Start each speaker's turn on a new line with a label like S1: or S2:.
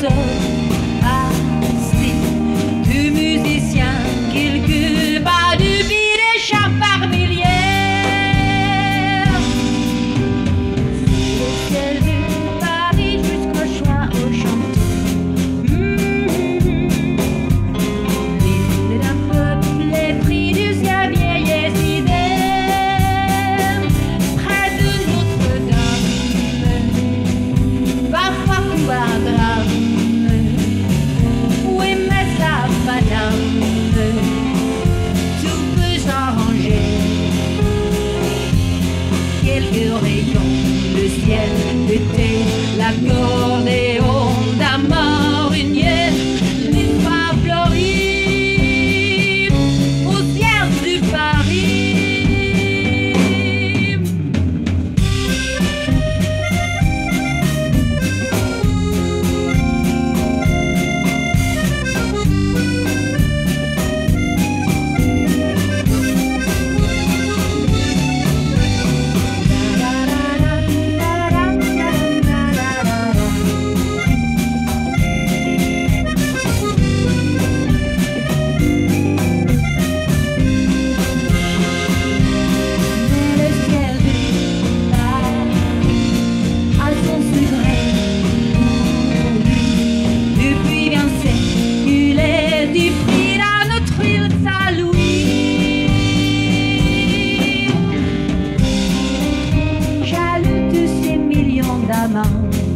S1: sun. You. da mão